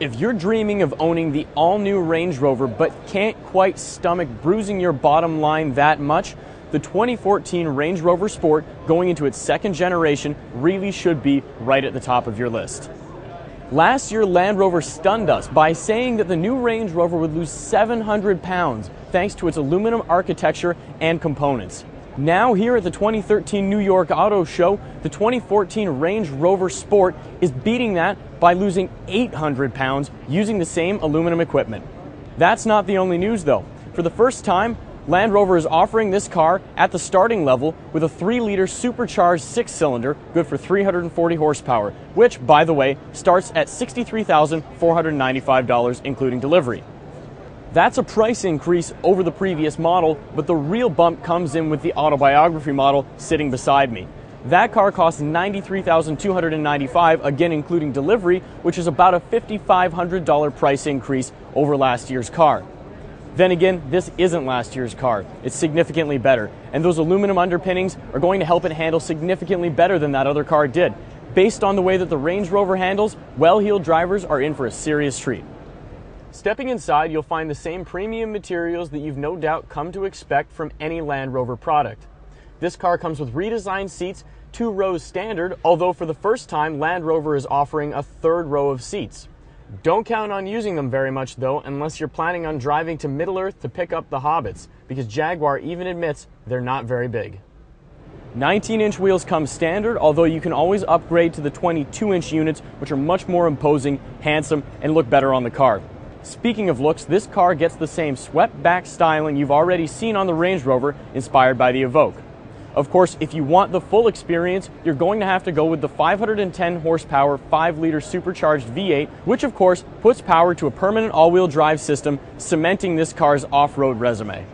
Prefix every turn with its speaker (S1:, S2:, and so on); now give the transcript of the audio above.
S1: If you're dreaming of owning the all new Range Rover but can't quite stomach bruising your bottom line that much, the 2014 Range Rover Sport going into its second generation really should be right at the top of your list. Last year, Land Rover stunned us by saying that the new Range Rover would lose 700 pounds thanks to its aluminum architecture and components. Now, here at the 2013 New York Auto Show, the 2014 Range Rover Sport is beating that by losing 800 pounds using the same aluminum equipment. That's not the only news, though. For the first time, Land Rover is offering this car at the starting level with a 3 liter supercharged 6 cylinder, good for 340 horsepower, which, by the way, starts at $63,495, including delivery. That's a price increase over the previous model, but the real bump comes in with the autobiography model sitting beside me. That car costs 93,295, again including delivery, which is about a $5,500 price increase over last year's car. Then again, this isn't last year's car. It's significantly better, and those aluminum underpinnings are going to help it handle significantly better than that other car did. Based on the way that the Range Rover handles, well-heeled drivers are in for a serious treat. Stepping inside, you'll find the same premium materials that you've no doubt come to expect from any Land Rover product. This car comes with redesigned seats, two rows standard, although for the first time, Land Rover is offering a third row of seats. Don't count on using them very much though, unless you're planning on driving to Middle Earth to pick up the Hobbits, because Jaguar even admits they're not very big. 19 inch wheels come standard, although you can always upgrade to the 22 inch units, which are much more imposing, handsome, and look better on the car. Speaking of looks, this car gets the same swept back styling you've already seen on the Range Rover, inspired by the Evoque. Of course, if you want the full experience, you're going to have to go with the 510 horsepower 5 liter supercharged V8, which of course puts power to a permanent all wheel drive system, cementing this car's off road resume.